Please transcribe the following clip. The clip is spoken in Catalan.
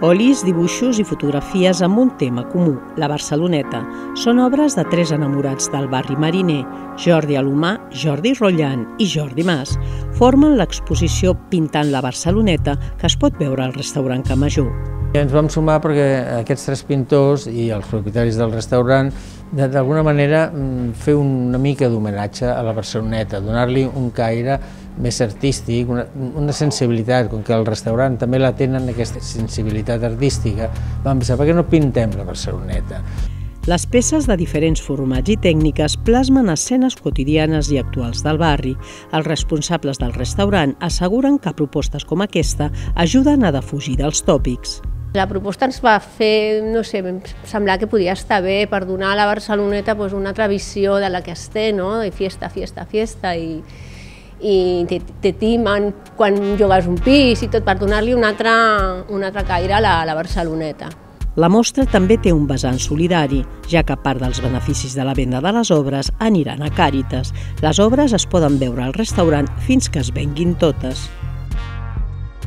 Olis, dibuixos i fotografies amb un tema comú, la Barceloneta. Són obres de tres enamorats del barri mariner, Jordi Alomà, Jordi Rollan i Jordi Mas. Formen l'exposició Pintant la Barceloneta, que es pot veure al restaurant Camajó. Ens vam sumar perquè aquests tres pintors i els propietaris del restaurant d'alguna manera mm, fer una mica d'homenatge a la Barceloneta, donar-li un caire més artístic, una, una sensibilitat, com que el restaurant també la tenen aquesta sensibilitat artística, vam pensar, per què no pintem la Barceloneta? Les peces de diferents formats i tècniques plasmen escenes quotidianes i actuals del barri. Els responsables del restaurant asseguren que propostes com aquesta ajuden a defugir dels tòpics. La proposta ens va fer, no sé, semblar que podia estar bé per donar a la Barceloneta pues, una altra visió de la que es té, no? de fiesta, fiesta, fiesta, i, i te, te timen quan jugues un pis i tot, per donar-li un, altre, un altre caire a la, a la Barceloneta. La mostra també té un vessant solidari, ja que part dels beneficis de la venda de les obres aniran a Càritas. Les obres es poden veure al restaurant fins que es venguin totes.